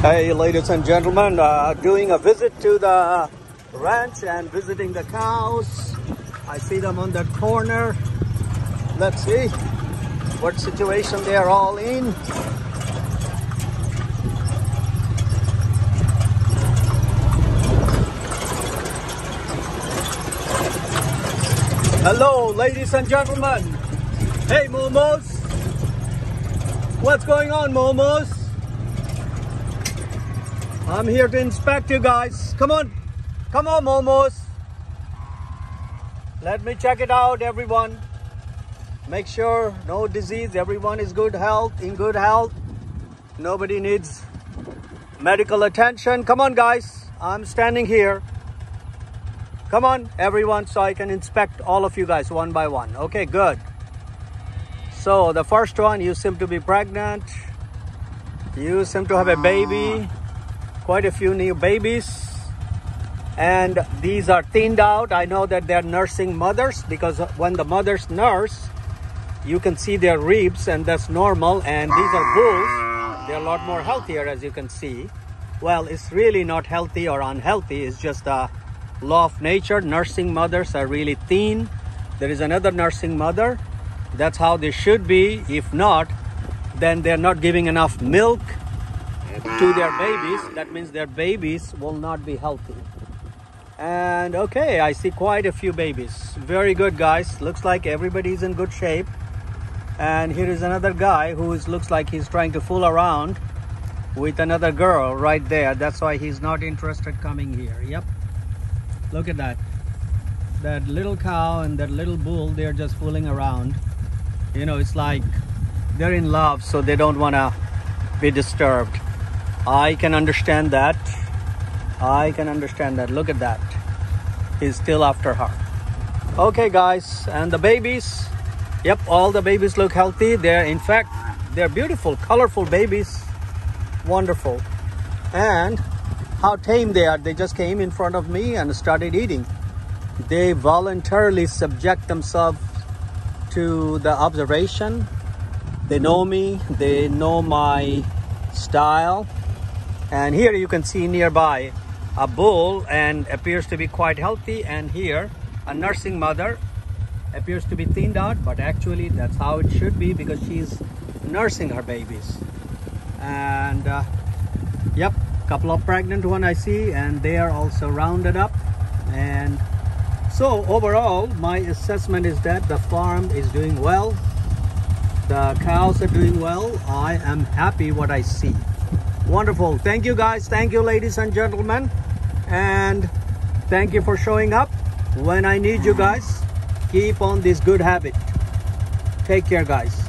Hey, ladies and gentlemen, uh, doing a visit to the ranch and visiting the cows. I see them on the corner. Let's see what situation they are all in. Hello, ladies and gentlemen. Hey, Momos. What's going on, Momos? I'm here to inspect you guys. Come on. Come on, Momos. Let me check it out, everyone. Make sure no disease. Everyone is good health, in good health. Nobody needs medical attention. Come on, guys. I'm standing here. Come on, everyone, so I can inspect all of you guys one by one. Okay, good. So the first one, you seem to be pregnant. You seem to have a baby. Ah. Quite a few new babies. And these are thinned out. I know that they're nursing mothers because when the mothers nurse, you can see their ribs and that's normal. And these are bulls. They're a lot more healthier as you can see. Well, it's really not healthy or unhealthy. It's just a law of nature nursing mothers are really thin there is another nursing mother that's how they should be if not then they're not giving enough milk to their babies that means their babies will not be healthy. And okay i see quite a few babies. Very good guys. Looks like everybody's in good shape. And here is another guy who is, looks like he's trying to fool around with another girl right there. That's why he's not interested coming here. Yep. Look at that. That little cow and that little bull they're just fooling around. You know it's like they're in love so they don't want to be disturbed i can understand that. I can understand that. Look at that. He's still after her. Okay guys. And the babies. Yep all the babies look healthy. They're in fact they're beautiful colorful babies. Wonderful. And how tame they are. They just came in front of me and started eating. They voluntarily subject themselves to the observation. They know me, they know my style. And here you can see nearby a bull and appears to be quite healthy. And here a nursing mother appears to be thinned out, but actually that's how it should be because she's nursing her babies. And uh, yep, couple of pregnant one I see and they are also rounded up and so overall my assessment is that the farm is doing well the cows are doing well I am happy what I see wonderful. Thank you guys. Thank you ladies and gentlemen. And thank you for showing up. When I need you guys keep on this good habit. Take care guys